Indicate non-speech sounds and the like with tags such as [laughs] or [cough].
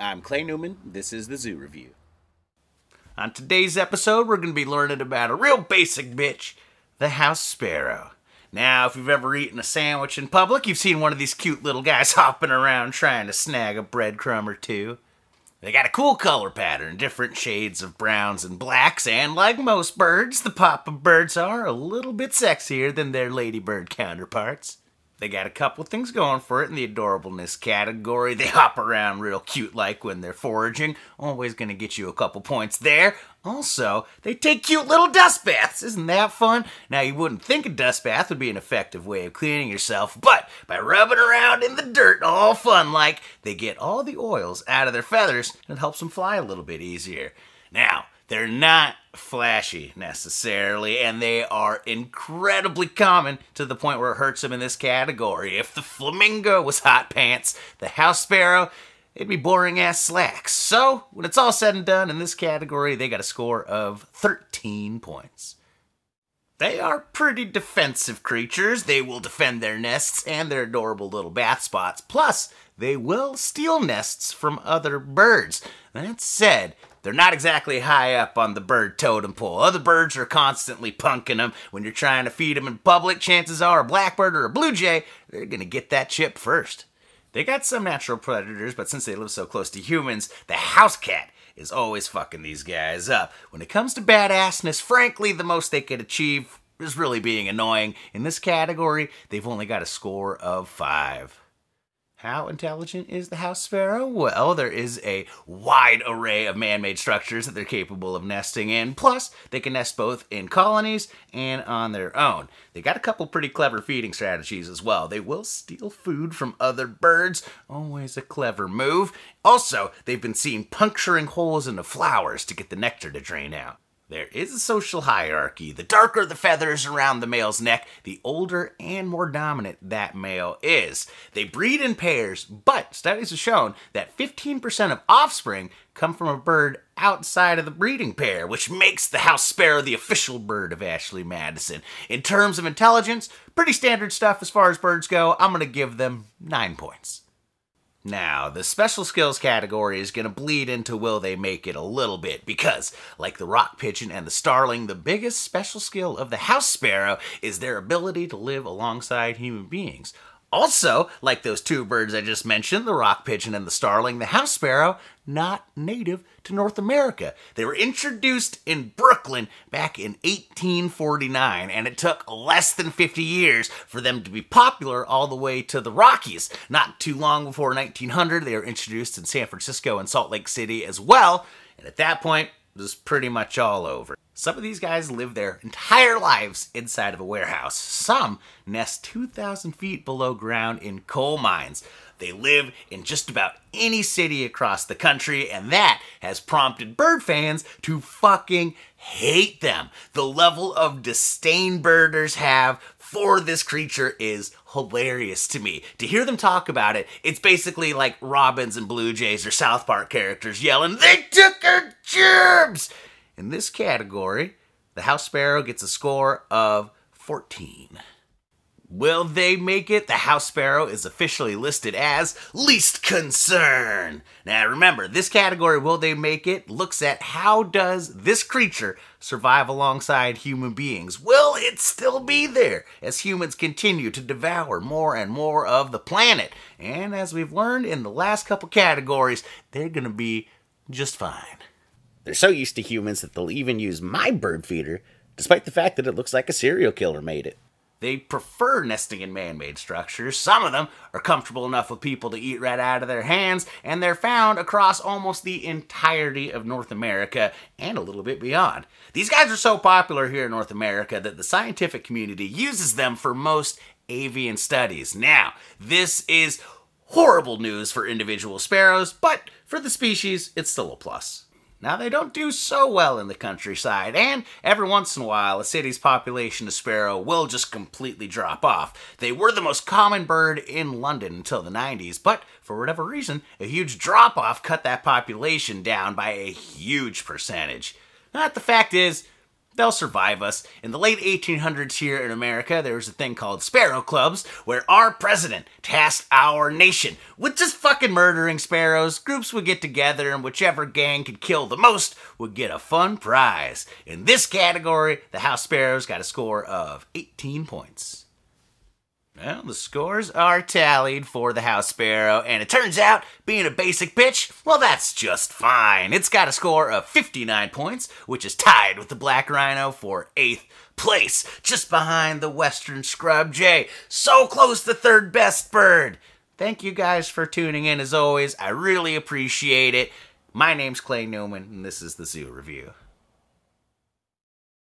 I'm Clay Newman. This is the Zoo Review. On today's episode, we're going to be learning about a real basic bitch, the house sparrow. Now, if you've ever eaten a sandwich in public, you've seen one of these cute little guys [laughs] hopping around trying to snag a breadcrumb or two. They got a cool color pattern, different shades of browns and blacks, and like most birds, the papa birds are a little bit sexier than their ladybird counterparts. They got a couple things going for it in the adorableness category. They [laughs] hop around real cute like when they're foraging. Always gonna get you a couple points there. Also, they take cute little dust baths. Isn't that fun? Now, you wouldn't think a dust bath would be an effective way of cleaning yourself, but by rubbing around in the dirt all fun like, they get all the oils out of their feathers and it helps them fly a little bit easier. Now, they're not flashy necessarily, and they are incredibly common to the point where it hurts them in this category. If the flamingo was hot pants, the house sparrow, it'd be boring ass slacks. So, when it's all said and done in this category, they got a score of 13 points. They are pretty defensive creatures. They will defend their nests and their adorable little bath spots. Plus, they will steal nests from other birds. That said, they're not exactly high up on the bird totem pole. Other birds are constantly punking them. When you're trying to feed them in public, chances are a blackbird or a blue jay, they're going to get that chip first. They got some natural predators, but since they live so close to humans, the house cat is always fucking these guys up. When it comes to badassness, frankly, the most they could achieve is really being annoying. In this category, they've only got a score of five. How intelligent is the house sparrow? Well, there is a wide array of man-made structures that they're capable of nesting in. Plus, they can nest both in colonies and on their own. They got a couple pretty clever feeding strategies as well. They will steal food from other birds, always a clever move. Also, they've been seen puncturing holes in the flowers to get the nectar to drain out. There is a social hierarchy. The darker the feathers around the male's neck, the older and more dominant that male is. They breed in pairs, but studies have shown that 15% of offspring come from a bird outside of the breeding pair, which makes the house sparrow the official bird of Ashley Madison. In terms of intelligence, pretty standard stuff as far as birds go. I'm going to give them 9 points. Now, the special skills category is going to bleed into will they make it a little bit because, like the rock pigeon and the starling, the biggest special skill of the house sparrow is their ability to live alongside human beings. Also, like those two birds I just mentioned, the rock pigeon and the starling, the house sparrow, not native to North America. They were introduced in Brooklyn back in 1849, and it took less than 50 years for them to be popular all the way to the Rockies. Not too long before 1900, they were introduced in San Francisco and Salt Lake City as well, and at that point, was pretty much all over. Some of these guys live their entire lives inside of a warehouse. Some nest 2,000 feet below ground in coal mines. They live in just about any city across the country, and that has prompted bird fans to fucking hate them. The level of disdain birders have for this creature is hilarious to me. To hear them talk about it, it's basically like Robins and Blue Jays or South Park characters yelling, They took our jerbs! In this category, the house sparrow gets a score of 14. Will they make it? The house sparrow is officially listed as least concern. Now remember, this category, will they make it, looks at how does this creature survive alongside human beings. Will it still be there as humans continue to devour more and more of the planet? And as we've learned in the last couple categories, they're going to be just fine. They're so used to humans that they'll even use my bird feeder, despite the fact that it looks like a serial killer made it. They prefer nesting in man made structures. Some of them are comfortable enough with people to eat right out of their hands, and they're found across almost the entirety of North America and a little bit beyond. These guys are so popular here in North America that the scientific community uses them for most avian studies. Now, this is horrible news for individual sparrows, but for the species, it's still a plus. Now, they don't do so well in the countryside, and every once in a while, a city's population of sparrow will just completely drop off. They were the most common bird in London until the 90s, but for whatever reason, a huge drop off cut that population down by a huge percentage. But the fact is, They'll survive us. In the late 1800s here in America, there was a thing called Sparrow Clubs, where our president tasked our nation with just fucking murdering sparrows. Groups would get together, and whichever gang could kill the most would get a fun prize. In this category, the House Sparrows got a score of 18 points. Well, the scores are tallied for the House Sparrow, and it turns out, being a basic bitch, well, that's just fine. It's got a score of 59 points, which is tied with the Black Rhino for 8th place, just behind the Western Scrub Jay. So close to third best bird. Thank you guys for tuning in as always. I really appreciate it. My name's Clay Newman, and this is the Zoo Review.